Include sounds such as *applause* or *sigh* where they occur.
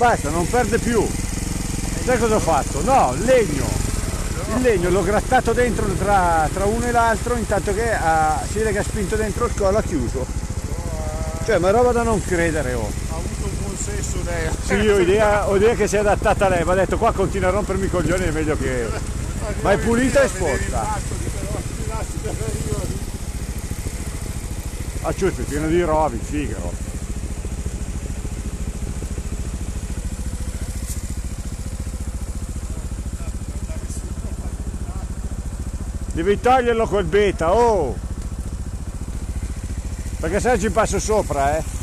Basta, non perde più. Sai cosa ho fatto? No, legno. Il legno l'ho grattato dentro tra, tra uno e l'altro, intanto che ha, si vede che ha spinto dentro il collo, ha chiuso. Cioè, ma è roba da non credere, oh. Ha avuto un buon senso lei. Sì, ho idea, ho idea che si è adattata a lei, ma ha detto qua continua a rompermi i coglioni, è meglio che... *laughs* Ma è pulita e sporca. Ah, ciuccio, pieno di rovi, figa. Devi toglierlo col beta, oh! Perché se no ci passo sopra, eh!